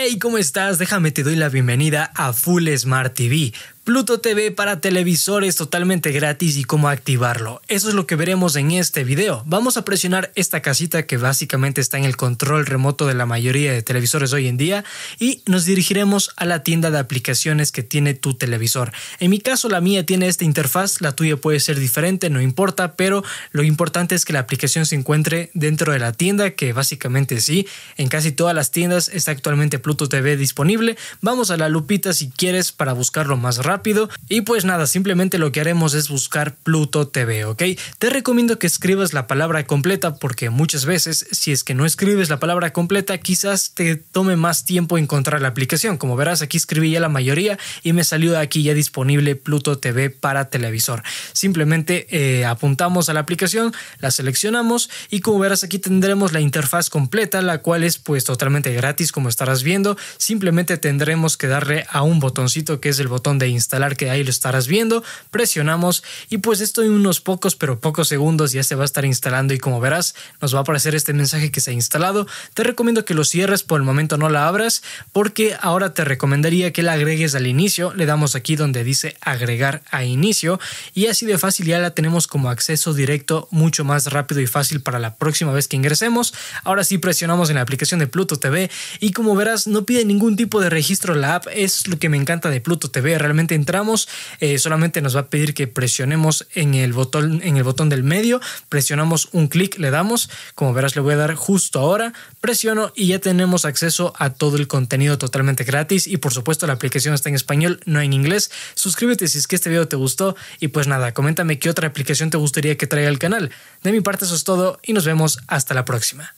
Hey, ¿cómo estás? Déjame te doy la bienvenida a Full Smart TV. Pluto TV para televisores totalmente gratis y cómo activarlo. Eso es lo que veremos en este video. Vamos a presionar esta casita que básicamente está en el control remoto de la mayoría de televisores hoy en día y nos dirigiremos a la tienda de aplicaciones que tiene tu televisor. En mi caso la mía tiene esta interfaz, la tuya puede ser diferente, no importa, pero lo importante es que la aplicación se encuentre dentro de la tienda, que básicamente sí, en casi todas las tiendas está actualmente Pluto TV disponible. Vamos a la lupita si quieres para buscarlo más rápido y pues nada, simplemente lo que haremos es buscar Pluto TV, ¿ok? Te recomiendo que escribas la palabra completa porque muchas veces si es que no escribes la palabra completa quizás te tome más tiempo encontrar la aplicación. Como verás aquí escribí ya la mayoría y me salió aquí ya disponible Pluto TV para televisor. Simplemente eh, apuntamos a la aplicación, la seleccionamos y como verás aquí tendremos la interfaz completa la cual es pues totalmente gratis como estarás viendo. Simplemente tendremos que darle a un botoncito que es el botón de instalar instalar que ahí lo estarás viendo, presionamos y pues esto en unos pocos pero pocos segundos ya se va a estar instalando y como verás nos va a aparecer este mensaje que se ha instalado. Te recomiendo que lo cierres, por el momento no la abras porque ahora te recomendaría que la agregues al inicio, le damos aquí donde dice agregar a inicio y así de fácil ya la tenemos como acceso directo mucho más rápido y fácil para la próxima vez que ingresemos. Ahora sí presionamos en la aplicación de Pluto TV y como verás no pide ningún tipo de registro la app, es lo que me encanta de Pluto TV, realmente entramos, eh, solamente nos va a pedir que presionemos en el botón, en el botón del medio, presionamos un clic, le damos, como verás le voy a dar justo ahora, presiono y ya tenemos acceso a todo el contenido totalmente gratis y por supuesto la aplicación está en español, no en inglés. Suscríbete si es que este video te gustó y pues nada, coméntame qué otra aplicación te gustaría que traiga al canal. De mi parte eso es todo y nos vemos hasta la próxima.